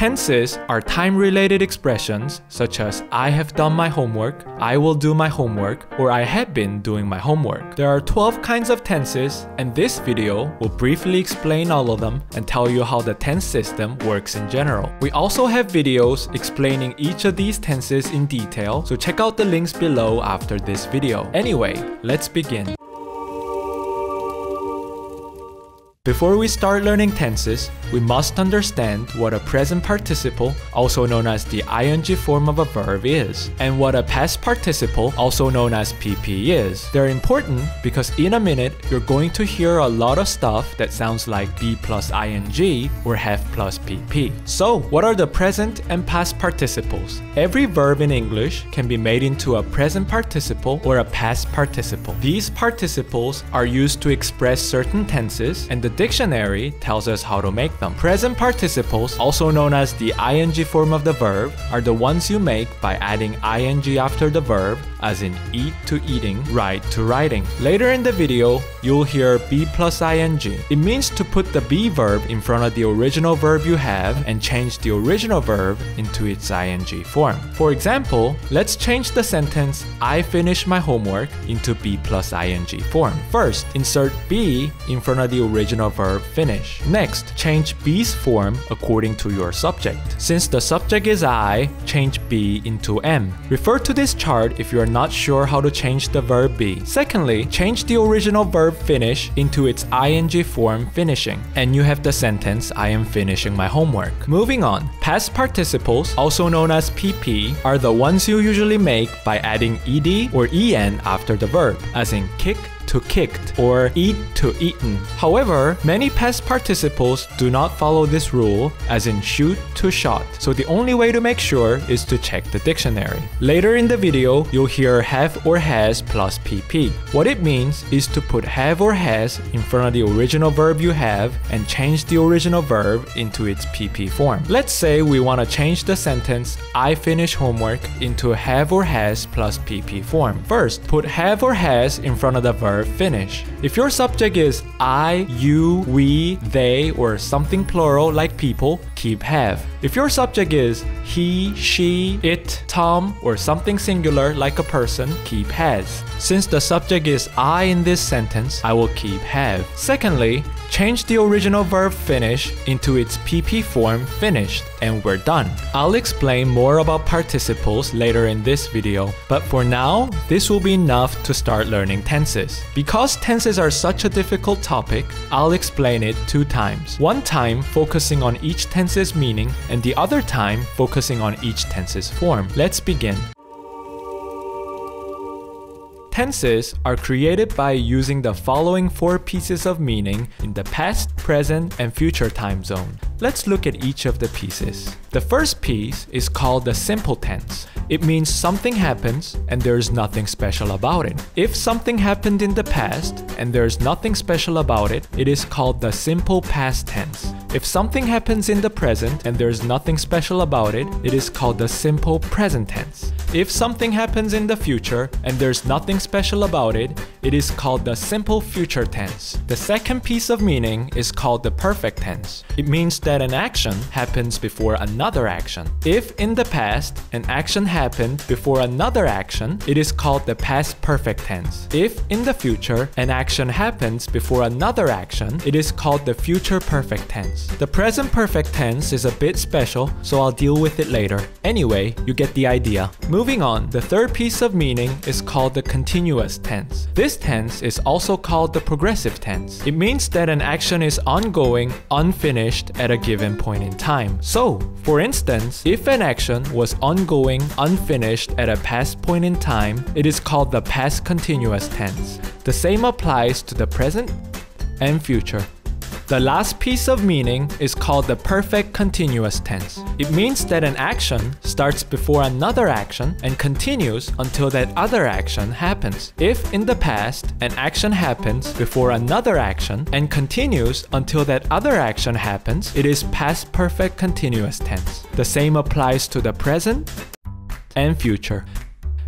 Tenses are time-related expressions such as I have done my homework, I will do my homework, or I have been doing my homework. There are 12 kinds of tenses, and this video will briefly explain all of them and tell you how the tense system works in general. We also have videos explaining each of these tenses in detail, so check out the links below after this video. Anyway, let's begin. Before we start learning tenses, we must understand what a present participle, also known as the ing form of a verb is, and what a past participle, also known as PP is. They're important because in a minute, you're going to hear a lot of stuff that sounds like be plus ing or have plus PP. So, what are the present and past participles? Every verb in English can be made into a present participle or a past participle. These participles are used to express certain tenses and the the dictionary tells us how to make them. Present participles, also known as the ing form of the verb, are the ones you make by adding ing after the verb, as in eat to eating, write to writing. Later in the video, you'll hear be plus ing. It means to put the be verb in front of the original verb you have and change the original verb into its ing form. For example, let's change the sentence I finished my homework into be plus ing form. First, insert be in front of the original original verb finish. Next, change be's form according to your subject. Since the subject is I, change be into am. Refer to this chart if you are not sure how to change the verb be. Secondly, change the original verb finish into its ing form finishing, and you have the sentence I am finishing my homework. Moving on, past participles, also known as PP, are the ones you usually make by adding ed or en after the verb, as in kick, to kicked or eat to eaten. However, many past participles do not follow this rule, as in shoot to shot, so the only way to make sure is to check the dictionary. Later in the video, you'll hear have or has plus pp. What it means is to put have or has in front of the original verb you have and change the original verb into its pp form. Let's say we want to change the sentence I finish homework into have or has plus pp form. First, put have or has in front of the verb finish. If your subject is I, you, we, they, or something plural like people, keep have. If your subject is he, she, it, Tom, or something singular like a person, keep has. Since the subject is I in this sentence, I will keep have. Secondly, change the original verb finish into its PP form finished, and we're done. I'll explain more about participles later in this video, but for now, this will be enough to start learning tenses. Because tenses are such a difficult topic, I'll explain it two times. One time focusing on each tense's meaning, and the other time focusing on each tense's form. Let's begin. Tenses are created by using the following four pieces of meaning in the past, present, and future time zone. Let's look at each of the pieces. The first piece is called the simple tense. It means something happens and there's nothing special about it. If something happened in the past and there's nothing special about it, it is called the simple past tense. If something happens in the present and there's nothing special about it, it is called the simple present tense. If something happens in the future and there's nothing special about it, it is called the simple future tense. The second piece of meaning is called the perfect tense. It means that an action happens before another action. If in the past an action happened before another action, it is called the past perfect tense. If in the future an action happens before another action, it is called the future perfect tense. The present perfect tense is a bit special, so I'll deal with it later. Anyway, you get the idea. Moving on, the third piece of meaning is called the continuous tense. This tense is also called the progressive tense. It means that an action is ongoing, unfinished at a given point in time. So, for instance, if an action was ongoing, unfinished at a past point in time, it is called the past continuous tense. The same applies to the present and future. The last piece of meaning is called the perfect continuous tense. It means that an action starts before another action and continues until that other action happens. If in the past an action happens before another action and continues until that other action happens, it is past perfect continuous tense. The same applies to the present and future.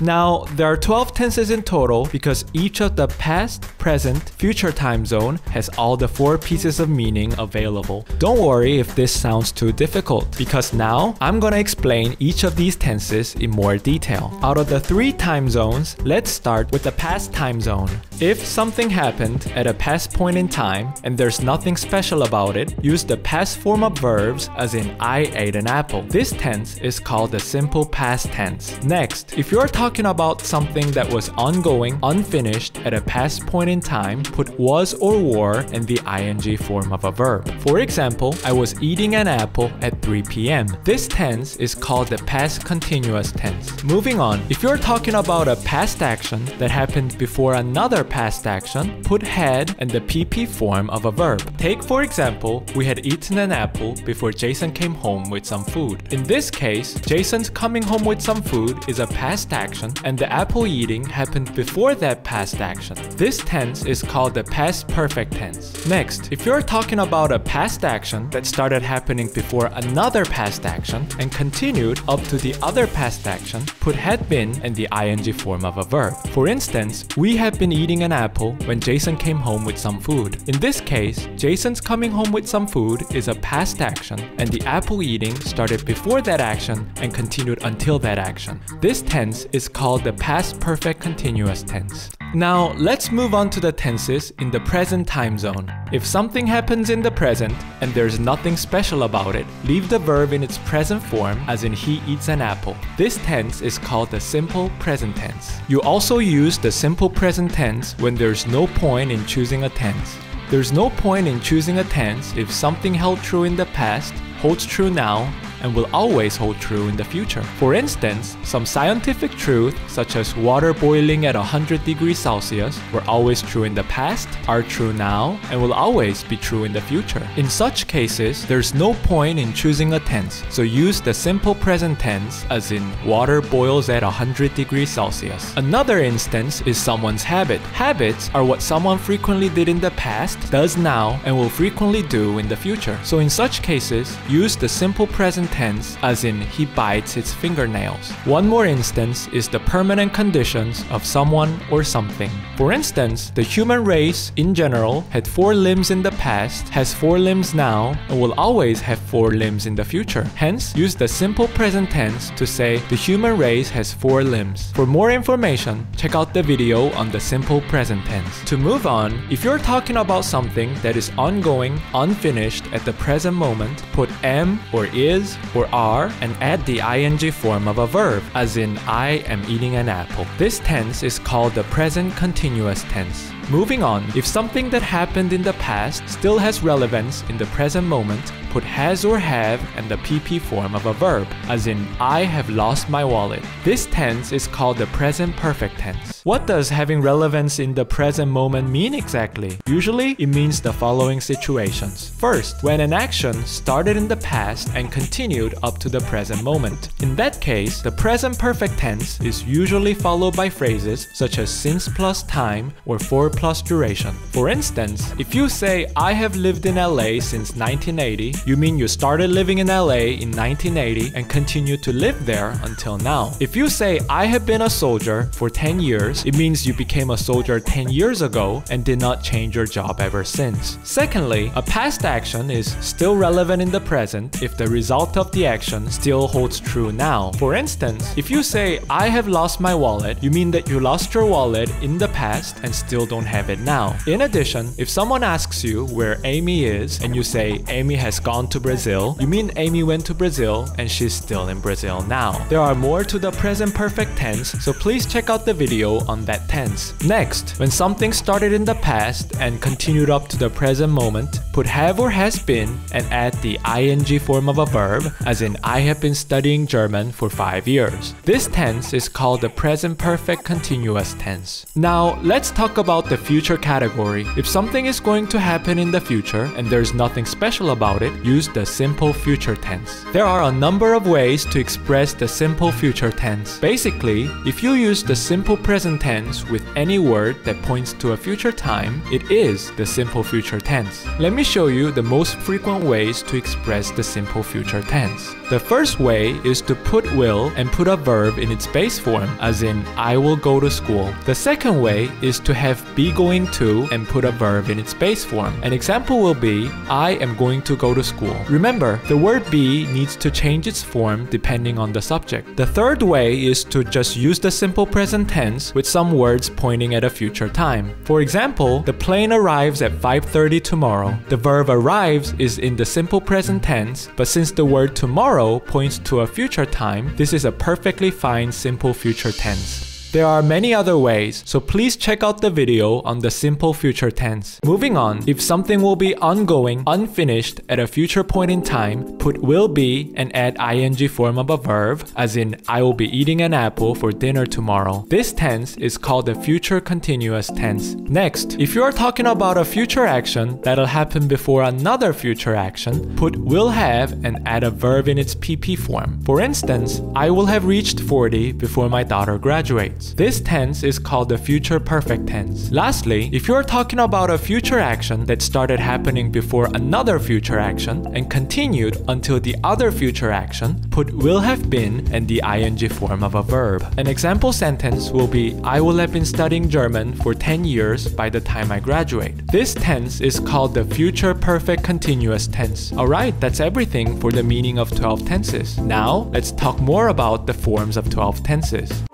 Now, there are 12 tenses in total because each of the past, present, future time zone has all the four pieces of meaning available. Don't worry if this sounds too difficult because now I'm gonna explain each of these tenses in more detail. Out of the three time zones, let's start with the past time zone. If something happened at a past point in time and there's nothing special about it, use the past form of verbs as in I ate an apple. This tense is called the simple past tense. Next, if you're talking about something that was ongoing, unfinished at a past point in time, put was or were in the ing form of a verb. For example, I was eating an apple at 3 p.m. This tense is called the past continuous tense. Moving on, if you're talking about a past action that happened before another past action, put had in the PP form of a verb. Take for example, we had eaten an apple before Jason came home with some food. In this case, Jason's coming home with some food is a past action and the apple eating happened before that past action. This tense is called the past perfect tense. Next, if you're talking about a past action that started happening before another past action and continued up to the other past action, put had been in the ing form of a verb. For instance, we have been eating an apple when Jason came home with some food. In this case, Jason's coming home with some food is a past action and the apple eating started before that action and continued until that action. This tense is called the past perfect continuous tense. Now, let's move on to the tenses in the present time zone. If something happens in the present and there's nothing special about it, leave the verb in its present form as in he eats an apple. This tense is called the simple present tense. You also use the simple present tense when there's no point in choosing a tense. There's no point in choosing a tense if something held true in the past holds true now and will always hold true in the future. For instance, some scientific truths, such as water boiling at 100 degrees Celsius, were always true in the past, are true now, and will always be true in the future. In such cases, there's no point in choosing a tense, so use the simple present tense as in water boils at 100 degrees Celsius. Another instance is someone's habit. Habits are what someone frequently did in the past, does now, and will frequently do in the future. So in such cases, use the simple present tense as in he bites its fingernails. One more instance is the permanent conditions of someone or something. For instance, the human race in general had four limbs in the past, has four limbs now, and will always have four limbs in the future. Hence, use the simple present tense to say the human race has four limbs. For more information, check out the video on the simple present tense. To move on, if you're talking about something that is ongoing, unfinished at the present moment, put am or is or are and add the ing form of a verb, as in I am eating an apple. This tense is called the present continuous tense. Moving on, if something that happened in the past still has relevance in the present moment, put has or have and the PP form of a verb, as in I have lost my wallet. This tense is called the present perfect tense. What does having relevance in the present moment mean exactly? Usually, it means the following situations. First, when an action started in the past and continued up to the present moment. In that case, the present perfect tense is usually followed by phrases such as since plus time or for plus duration. For instance, if you say, I have lived in LA since 1980, you mean you started living in LA in 1980 and continue to live there until now. If you say, I have been a soldier for 10 years, it means you became a soldier 10 years ago and did not change your job ever since. Secondly, a past action is still relevant in the present if the result of the action still holds true now. For instance, if you say, I have lost my wallet, you mean that you lost your wallet in the past and still don't have it now. In addition, if someone asks you where Amy is and you say Amy has gone to Brazil, you mean Amy went to Brazil and she's still in Brazil now. There are more to the present perfect tense, so please check out the video on that tense. Next, when something started in the past and continued up to the present moment, put have or has been and add the ing form of a verb, as in I have been studying German for 5 years. This tense is called the present perfect continuous tense. Now, let's talk about the the future category. If something is going to happen in the future and there's nothing special about it, use the simple future tense. There are a number of ways to express the simple future tense. Basically, if you use the simple present tense with any word that points to a future time, it is the simple future tense. Let me show you the most frequent ways to express the simple future tense. The first way is to put will and put a verb in its base form, as in I will go to school. The second way is to have be going to and put a verb in its base form. An example will be I am going to go to school. Remember, the word be needs to change its form depending on the subject. The third way is to just use the simple present tense with some words pointing at a future time. For example, the plane arrives at 5:30 tomorrow. The verb arrives is in the simple present tense, but since the word tomorrow tomorrow points to a future time, this is a perfectly fine simple future tense. There are many other ways, so please check out the video on the simple future tense. Moving on, if something will be ongoing, unfinished at a future point in time, put will be and add ing form of a verb, as in I will be eating an apple for dinner tomorrow. This tense is called the future continuous tense. Next, if you are talking about a future action that'll happen before another future action, put will have and add a verb in its PP form. For instance, I will have reached 40 before my daughter graduates. This tense is called the future perfect tense. Lastly, if you're talking about a future action that started happening before another future action and continued until the other future action, put will have been and the ing form of a verb. An example sentence will be I will have been studying German for 10 years by the time I graduate. This tense is called the future perfect continuous tense. Alright, that's everything for the meaning of 12 tenses. Now, let's talk more about the forms of 12 tenses.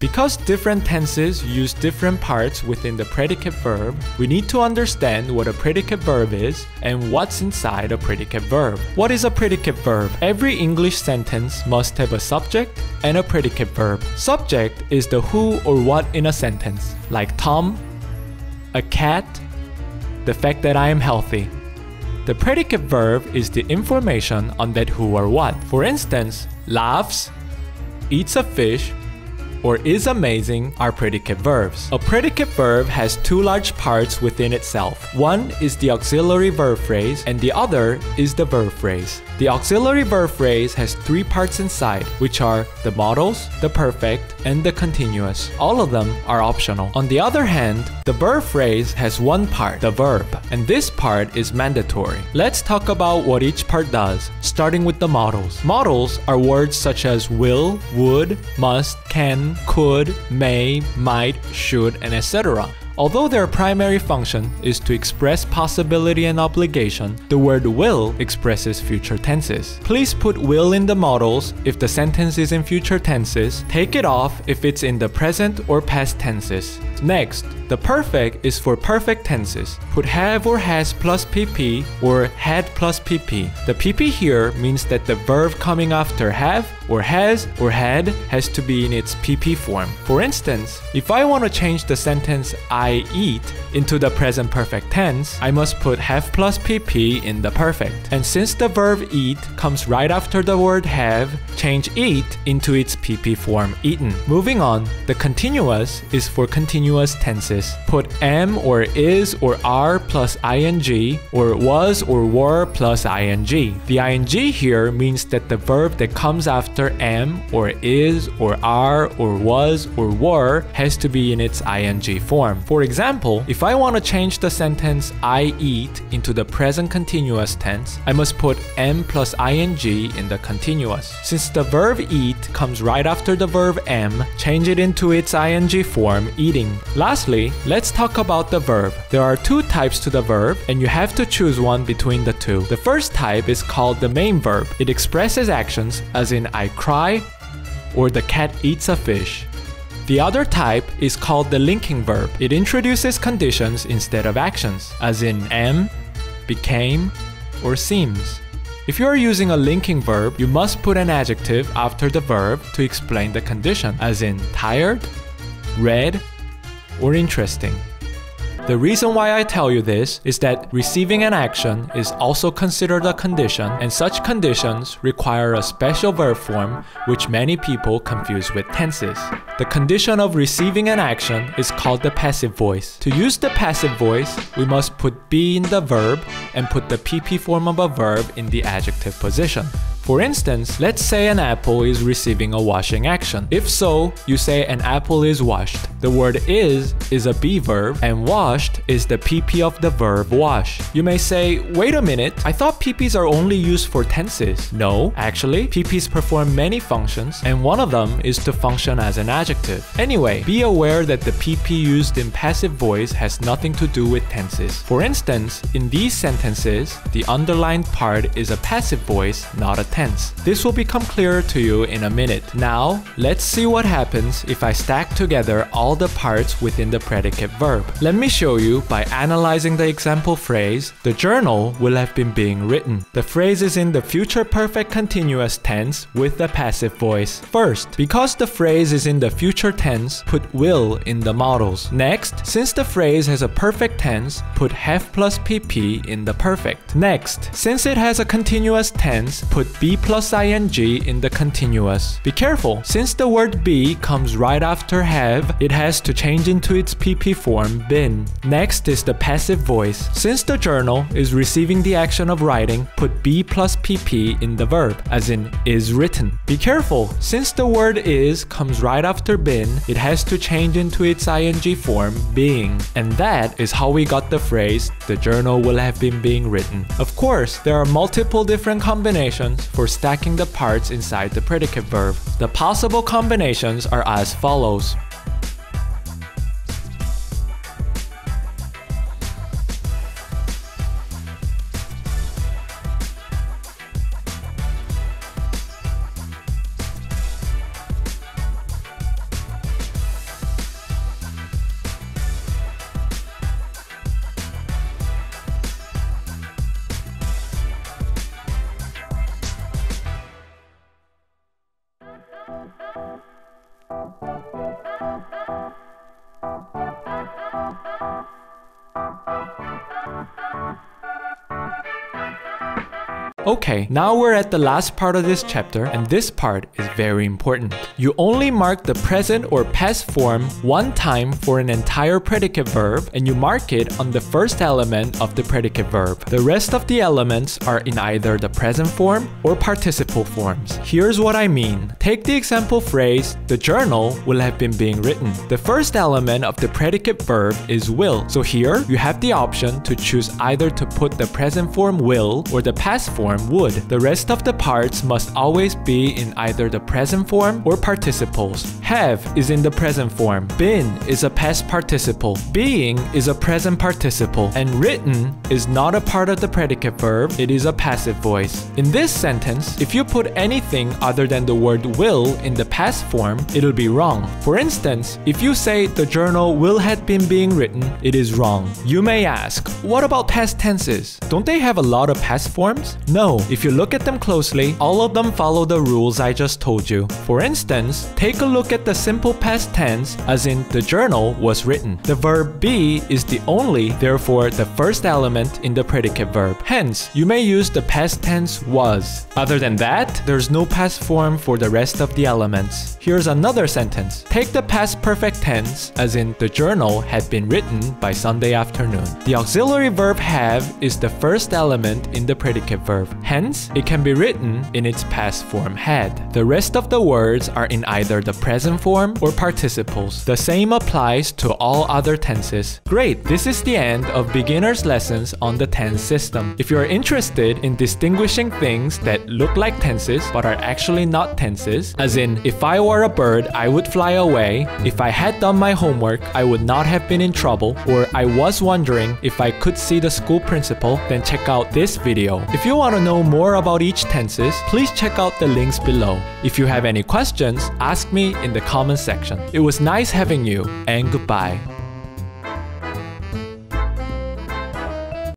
Because different tenses use different parts within the predicate verb, we need to understand what a predicate verb is and what's inside a predicate verb. What is a predicate verb? Every English sentence must have a subject and a predicate verb. Subject is the who or what in a sentence, like Tom, a cat, the fact that I am healthy. The predicate verb is the information on that who or what. For instance, laughs, eats a fish, or is amazing are predicate verbs. A predicate verb has two large parts within itself. One is the auxiliary verb phrase and the other is the verb phrase. The auxiliary verb phrase has three parts inside, which are the modals, the perfect, and the continuous. All of them are optional. On the other hand, the verb phrase has one part, the verb, and this part is mandatory. Let's talk about what each part does, starting with the modals. Modals are words such as will, would, must, can, could, may, might, should, and etc. Although their primary function is to express possibility and obligation, the word will expresses future tenses. Please put will in the modals if the sentence is in future tenses, take it off if it's in the present or past tenses. Next, the perfect is for perfect tenses. Put have or has plus pp or had plus pp. The pp here means that the verb coming after have or has or had has to be in its pp form. For instance, if I want to change the sentence I eat into the present perfect tense, I must put have plus pp in the perfect. And since the verb eat comes right after the word have, change eat into its pp form eaten. Moving on, the continuous is for continuous tenses. Put am or is or are plus ing or was or were plus ing. The ing here means that the verb that comes after am or is or are or was or were has to be in its ing form. For example, if I want to change the sentence I eat into the present continuous tense, I must put am plus ing in the continuous. Since the verb eat comes right after the verb am, change it into its ing form eating. Lastly, let's talk about the verb. There are two types to the verb and you have to choose one between the two. The first type is called the main verb. It expresses actions as in I cry or the cat eats a fish. The other type is called the linking verb. It introduces conditions instead of actions, as in am, became, or seems. If you are using a linking verb, you must put an adjective after the verb to explain the condition, as in tired, red, or interesting. The reason why I tell you this is that receiving an action is also considered a condition, and such conditions require a special verb form which many people confuse with tenses. The condition of receiving an action is called the passive voice. To use the passive voice, we must put be in the verb and put the PP form of a verb in the adjective position. For instance, let's say an apple is receiving a washing action. If so, you say an apple is washed. The word is is a be verb and washed is the PP of the verb wash. You may say, wait a minute, I thought PPs are only used for tenses. No, actually, PPs perform many functions and one of them is to function as an adjective. Anyway, be aware that the PP used in passive voice has nothing to do with tenses. For instance, in these sentences, the underlined part is a passive voice, not a tense. This will become clearer to you in a minute. Now, let's see what happens if I stack together all the parts within the predicate verb. Let me show you by analyzing the example phrase, the journal will have been being written. The phrase is in the future perfect continuous tense with the passive voice. First, because the phrase is in the future tense, put will in the modals. Next, since the phrase has a perfect tense, put have plus pp in the perfect. Next, since it has a continuous tense, put be plus ing in the continuous. Be careful, since the word be comes right after have, it has to change into its pp form been. Next is the passive voice. Since the journal is receiving the action of writing, put be plus pp in the verb, as in is written. Be careful, since the word is comes right after been, it has to change into its ing form being. And that is how we got the phrase the journal will have been being written. Of course, there are multiple different combinations for stacking the parts inside the predicate verb. The possible combinations are as follows. Okay, now we're at the last part of this chapter, and this part is very important. You only mark the present or past form one time for an entire predicate verb, and you mark it on the first element of the predicate verb. The rest of the elements are in either the present form or participle forms. Here's what I mean. Take the example phrase, the journal will have been being written. The first element of the predicate verb is will, so here you have the option to choose either to put the present form will or the past form form would. The rest of the parts must always be in either the present form or participles. Have is in the present form. Been is a past participle. Being is a present participle. And written is not a part of the predicate verb, it is a passive voice. In this sentence, if you put anything other than the word will in the past form, it'll be wrong. For instance, if you say the journal will have been being written, it is wrong. You may ask, what about past tenses? Don't they have a lot of past forms? No, no, if you look at them closely, all of them follow the rules I just told you. For instance, take a look at the simple past tense as in the journal was written. The verb be is the only, therefore the first element in the predicate verb. Hence, you may use the past tense was. Other than that, there's no past form for the rest of the elements. Here's another sentence. Take the past perfect tense as in the journal had been written by Sunday afternoon. The auxiliary verb have is the first element in the predicate verb. Hence, it can be written in its past form had. The rest of the words are in either the present form or participles. The same applies to all other tenses. Great, this is the end of beginner's lessons on the tense system. If you are interested in distinguishing things that look like tenses but are actually not tenses, as in if I were a bird, I would fly away, if I had done my homework, I would not have been in trouble, or I was wondering if I could see the school principal, then check out this video. If you want to know more about each tenses, please check out the links below. If you have any questions, ask me in the comment section. It was nice having you, and goodbye.